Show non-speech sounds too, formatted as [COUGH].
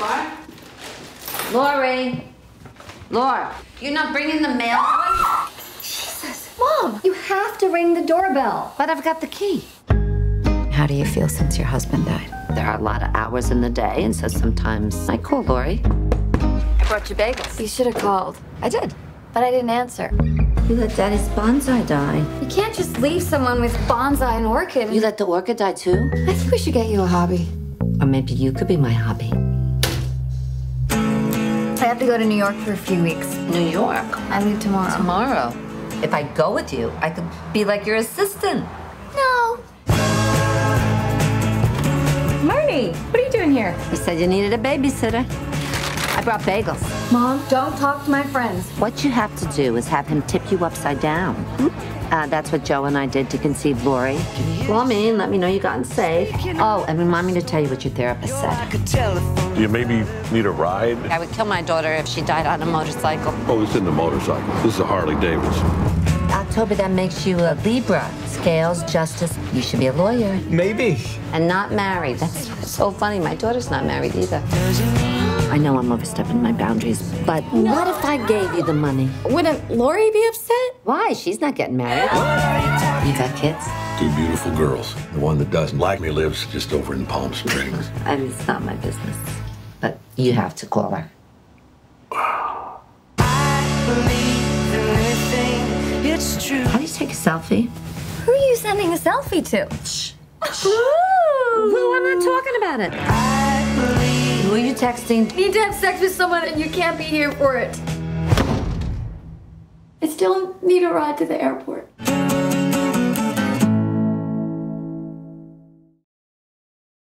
Laura? Lori? Laura, you're not bringing the mail? Jesus. Mom, you have to ring the doorbell. But I've got the key. How do you feel since your husband died? There are a lot of hours in the day, and so sometimes I call Lori. I brought you bagels. You should have called. I did. But I didn't answer. You let Daddy's bonsai die. You can't just leave someone with bonsai and orchid. You let the orchid die too? I think we should get you a hobby. Or maybe you could be my hobby. I have to go to New York for a few weeks. New York. I leave tomorrow. Tomorrow. If I go with you, I could be like your assistant. No. Marnie, what are you doing here? You said you needed a babysitter. I brought bagels. Mom, don't talk to my friends. What you have to do is have him tip you upside down. Uh, that's what Joe and I did to conceive Lori. Call me and let me know you gotten safe. Oh, and remind me to tell you what your therapist said. Do you maybe need a ride? I would kill my daughter if she died on a motorcycle. Oh, this isn't a motorcycle. This is a Harley Davidson. October, that makes you a Libra. Scales, justice. You should be a lawyer. Maybe. And not married. That's so funny. My daughter's not married either. I know I'm overstepping my boundaries, but what if I gave you the money? Wouldn't Lori be upset? Why? She's not getting married. You got kids? Two beautiful girls. The one that doesn't like me lives just over in Palm Springs. [LAUGHS] I mean, it's not my business. But you have to call her. Selfie? Who are you sending a selfie to? Well, I'm not talking about it. Who are you texting? Need to have sex with someone and you can't be here for it. I still need a ride to the airport.